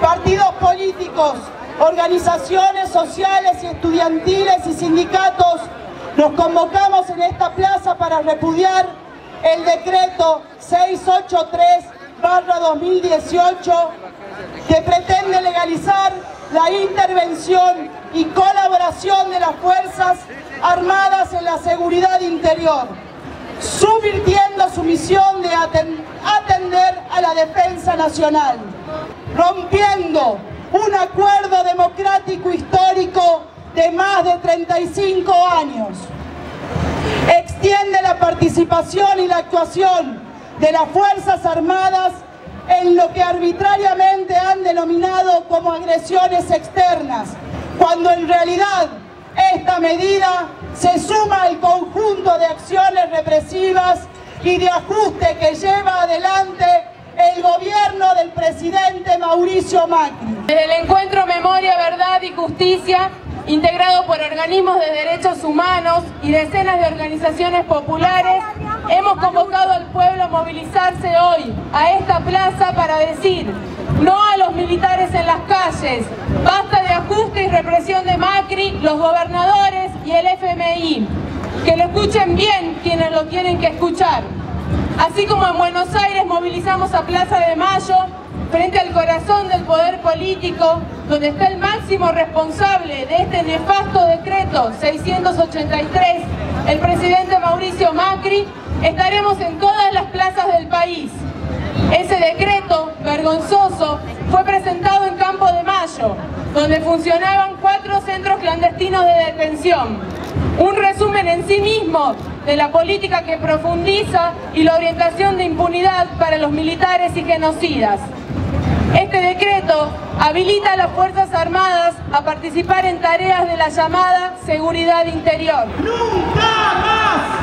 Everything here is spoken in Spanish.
partidos políticos, organizaciones sociales y estudiantiles y sindicatos, nos convocamos en esta plaza para repudiar el decreto 683-2018 que pretende legalizar la intervención y colaboración de las Fuerzas Armadas en la seguridad interior, subvirtiendo su misión de atender a la defensa nacional, rompiendo un acuerdo democrático histórico de más de 35 años. Extiende la participación y la actuación de las Fuerzas Armadas en lo que arbitrariamente han denominado como agresiones externas, cuando en realidad esta medida se suma al conjunto de acciones represivas y de ajuste que lleva Mauricio Macri. Desde el encuentro Memoria, Verdad y Justicia, integrado por organismos de derechos humanos y decenas de organizaciones populares, hemos convocado al pueblo a movilizarse hoy a esta plaza para decir no a los militares en las calles, basta de ajuste y represión de Macri, los gobernadores y el FMI. Que lo escuchen bien quienes lo tienen que escuchar. Así como en Buenos Aires movilizamos a Plaza de Mayo, frente al corazón del poder político, donde está el máximo responsable de este nefasto decreto 683, el presidente Mauricio Macri, estaremos en todas las plazas del país. Ese decreto vergonzoso fue presentado en Campo de Mayo, donde funcionaban cuatro centros clandestinos de detención. Un resumen en sí mismo de la política que profundiza y la orientación de impunidad para los militares y genocidas. Este decreto habilita a las Fuerzas Armadas a participar en tareas de la llamada seguridad interior. ¡Nunca más! ¡Nunca